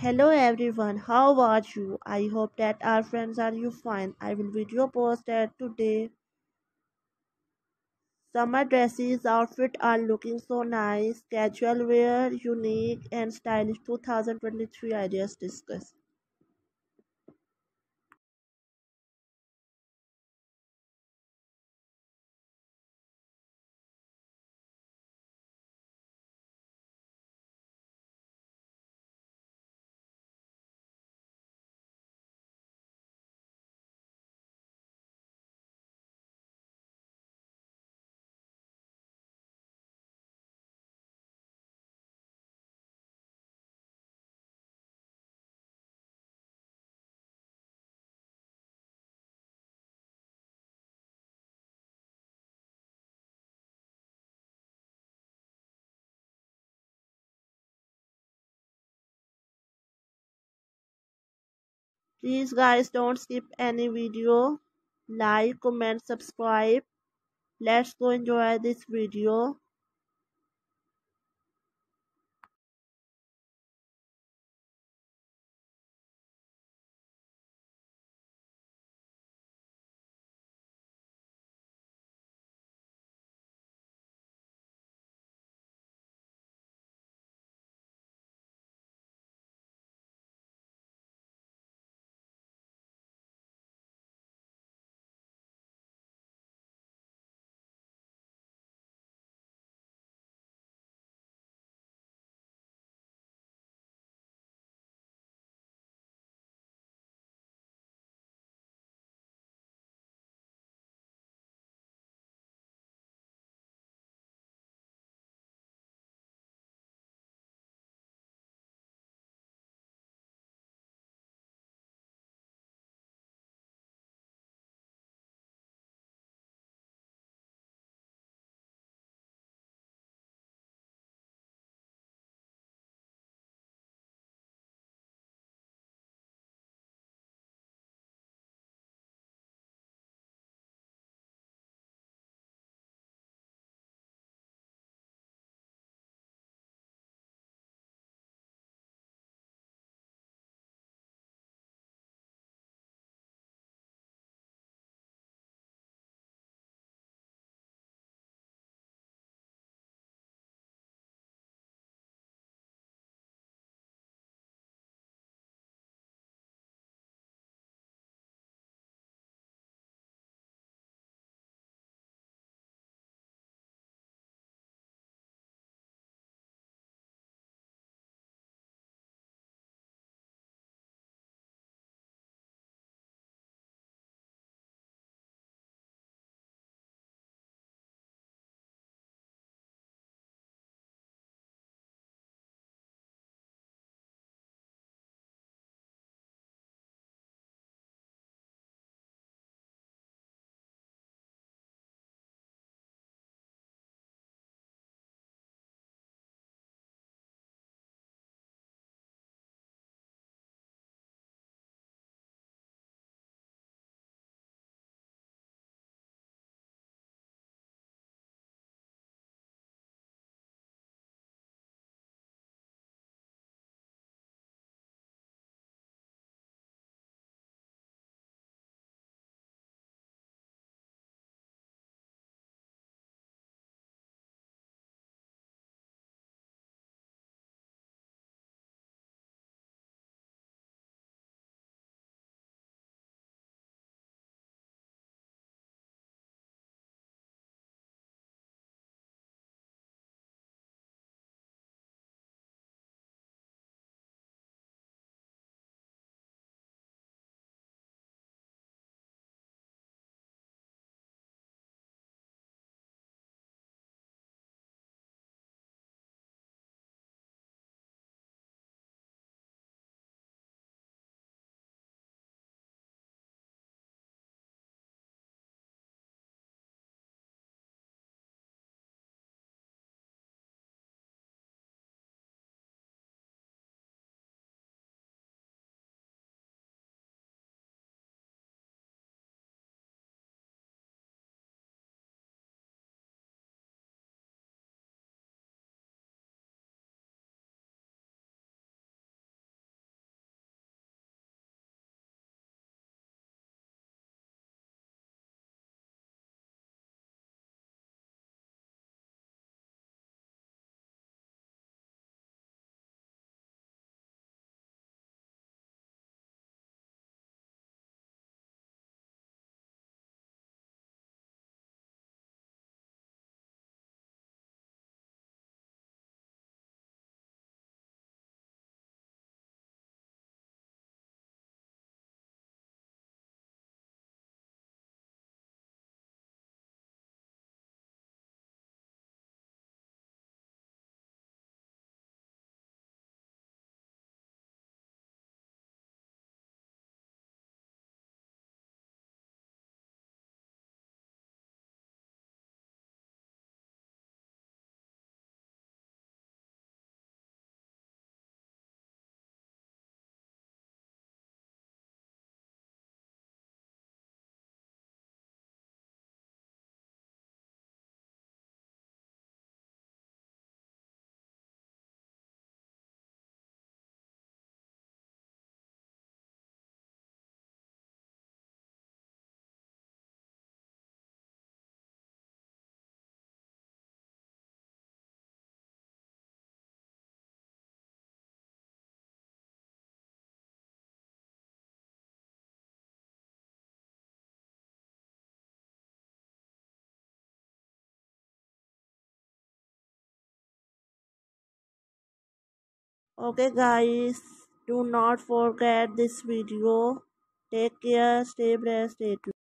hello everyone. How are you? I hope that our friends are you fine. I will video post today. Summer dresses outfit are looking so nice. Casual wear unique and stylish 2023 ideas discussed please guys don't skip any video. Like comment subscribe. Let's go enjoy this video okay guys do not forget this video. Take care stay blessed stay tuned